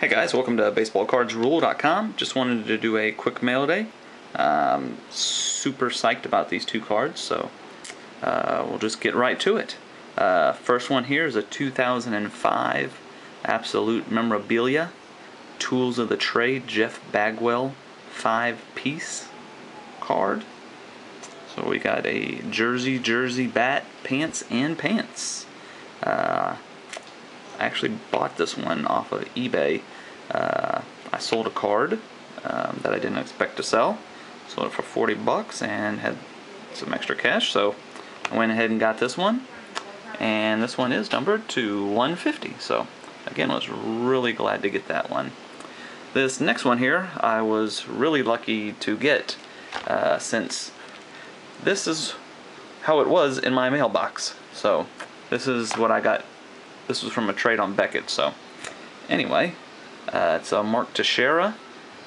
Hey guys, welcome to BaseballCardsRule.com. Just wanted to do a quick mail day. Um, super psyched about these two cards, so uh, we'll just get right to it. Uh, first one here is a 2005 Absolute Memorabilia Tools of the Trade Jeff Bagwell 5 piece card. So we got a jersey, jersey, bat, pants, and pants. Uh, I actually bought this one off of eBay. Uh, I sold a card um, that I didn't expect to sell. Sold it for 40 bucks and had some extra cash, so I went ahead and got this one. And this one is numbered to 150. So again, was really glad to get that one. This next one here, I was really lucky to get uh, since this is how it was in my mailbox. So this is what I got this was from a trade on Beckett. So anyway, uh, it's a Mark Teixeira,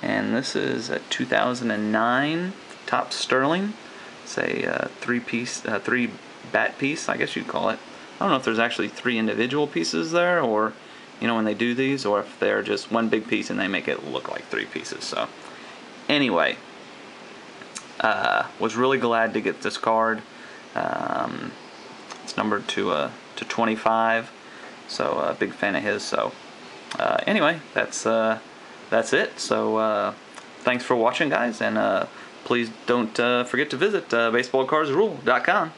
and this is a 2009 Topps Sterling. It's a uh, three-piece, uh, three bat piece, I guess you'd call it. I don't know if there's actually three individual pieces there, or you know when they do these, or if they're just one big piece and they make it look like three pieces. So anyway, uh, was really glad to get this card. Um, it's numbered to uh, to 25. So a uh, big fan of his. So uh, anyway, that's uh, that's it. So uh, thanks for watching, guys, and uh, please don't uh, forget to visit baseballcardsrule.com.